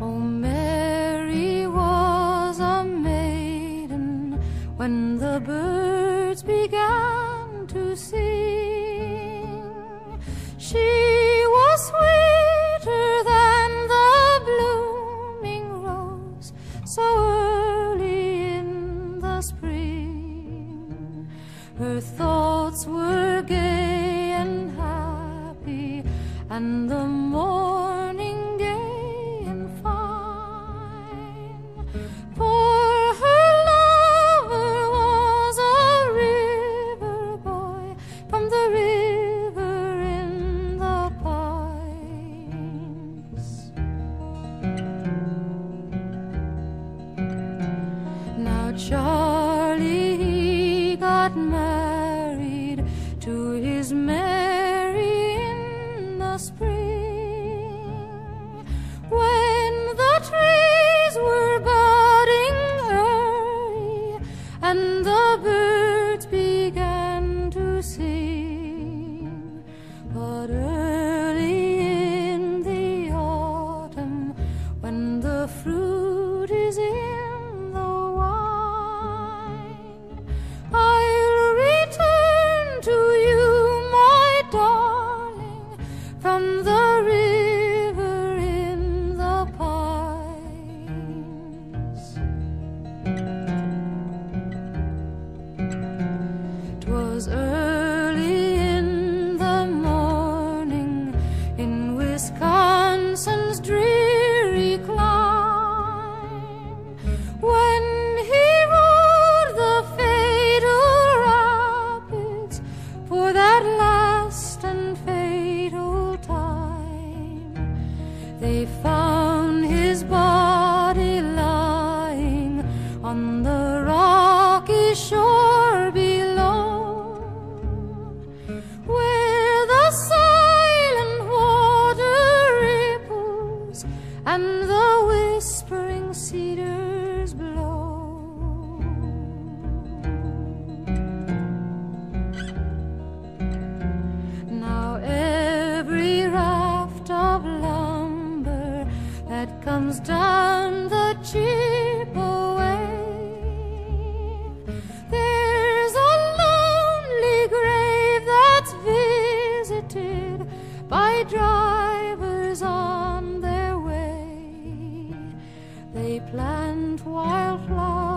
Oh, Mary was a maiden when the birds began to sing. She was sweeter than the blooming rose, so early in the spring. Her thoughts were gay and happy, and the. Charlie got married to his Mary in the spring. When the trees were budding early and the from the and the whispering cedars blow. Now every raft of lumber that comes down the Chippewa, there's a lonely grave that's visited by drivers They plant wildflowers